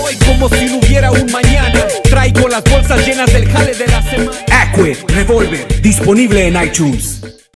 hoy como si no hubiera un mañana. Traigo las bolsas llenas del jale de la semana. Acquit Revolver, disponible en iTunes.